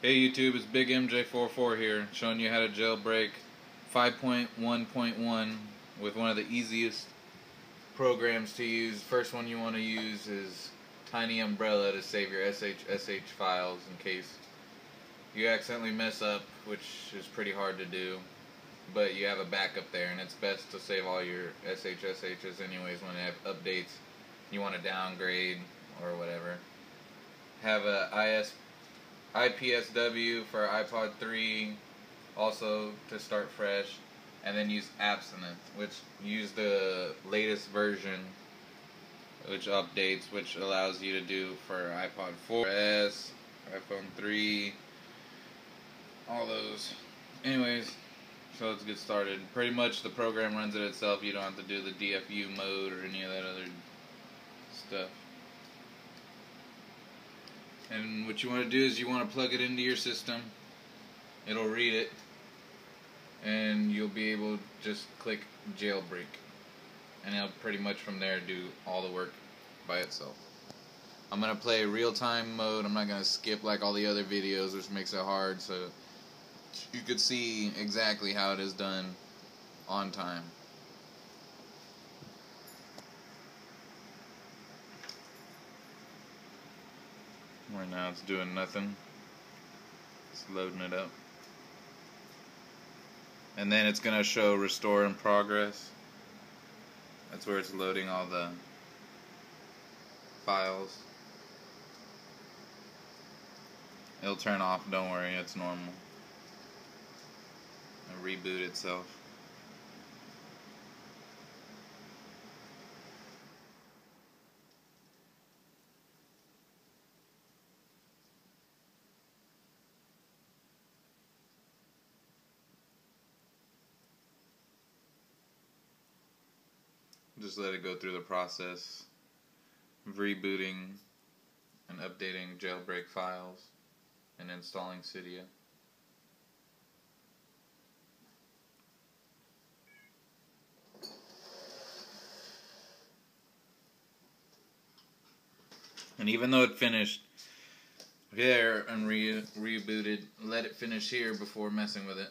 Hey YouTube, it's Big MJ44 here, showing you how to jailbreak 5.1.1 with one of the easiest programs to use. First one you want to use is Tiny Umbrella to save your SHSH files in case you accidentally mess up, which is pretty hard to do. But you have a backup there, and it's best to save all your SHSHs anyways when they have updates. You want to downgrade or whatever. Have a IS IPSW for iPod 3, also to start fresh, and then use Absinthe, which use the latest version, which updates, which allows you to do for iPod 4S, iPhone 3, all those. Anyways, so let's get started. Pretty much the program runs it itself. You don't have to do the DFU mode or any of that other stuff. And what you want to do is you want to plug it into your system. It'll read it. And you'll be able to just click jailbreak. And it'll pretty much from there do all the work by itself. I'm to play real-time mode. I'm not to skip like all the other videos, which makes it hard. So you could see exactly how it is done on time. Right now it's doing nothing. It's loading it up. And then it's going to show restore in progress. That's where it's loading all the files. It'll turn off, don't worry, it's normal. It'll reboot itself. Just let it go through the process of rebooting and updating jailbreak files and installing Cydia. And even though it finished there and re rebooted, let it finish here before messing with it.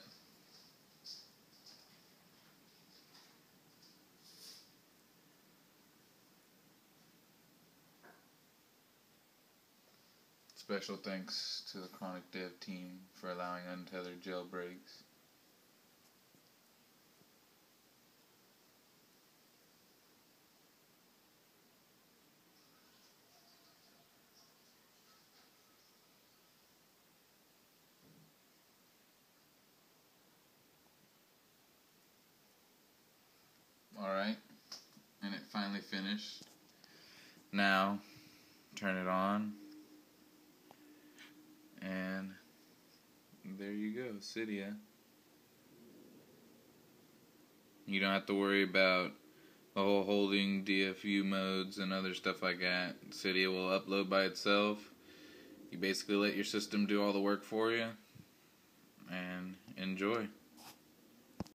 Special thanks to the Chronic Dev team for allowing untethered jailbreaks. Alright, and it finally finished. Now, turn it on. And you go, Cydia. You don't have to worry about the whole holding DFU modes and other stuff like that. Cydia will upload by itself. You basically let your system do all the work for you and enjoy.